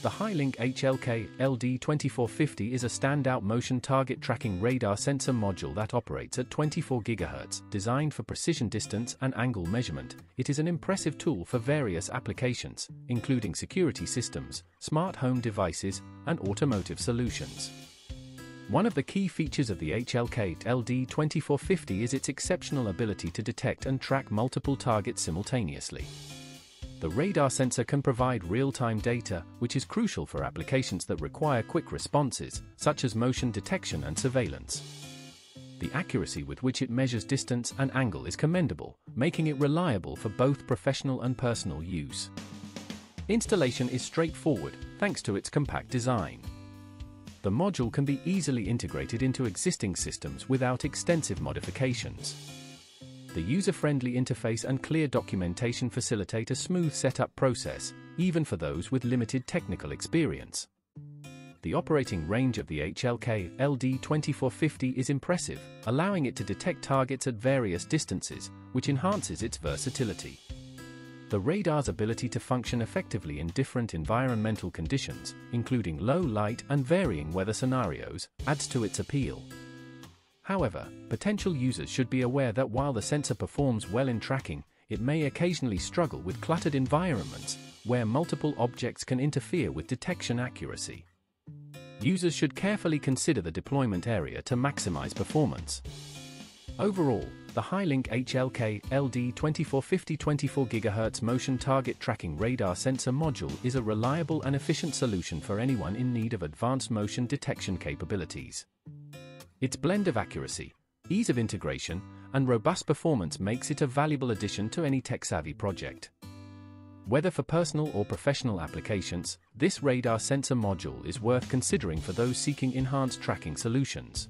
The Hi-Link HLK LD2450 is a standout motion target tracking radar sensor module that operates at 24 GHz. Designed for precision distance and angle measurement, it is an impressive tool for various applications, including security systems, smart home devices, and automotive solutions. One of the key features of the HLK LD2450 is its exceptional ability to detect and track multiple targets simultaneously. The radar sensor can provide real-time data, which is crucial for applications that require quick responses, such as motion detection and surveillance. The accuracy with which it measures distance and angle is commendable, making it reliable for both professional and personal use. Installation is straightforward, thanks to its compact design. The module can be easily integrated into existing systems without extensive modifications. The user-friendly interface and clear documentation facilitate a smooth setup process, even for those with limited technical experience. The operating range of the HLK LD2450 is impressive, allowing it to detect targets at various distances, which enhances its versatility. The radar's ability to function effectively in different environmental conditions, including low light and varying weather scenarios, adds to its appeal. However, potential users should be aware that while the sensor performs well in tracking, it may occasionally struggle with cluttered environments, where multiple objects can interfere with detection accuracy. Users should carefully consider the deployment area to maximize performance. Overall, the Hi-Link HLK LD2450 24 GHz motion target tracking radar sensor module is a reliable and efficient solution for anyone in need of advanced motion detection capabilities. Its blend of accuracy, ease of integration, and robust performance makes it a valuable addition to any tech-savvy project. Whether for personal or professional applications, this radar sensor module is worth considering for those seeking enhanced tracking solutions.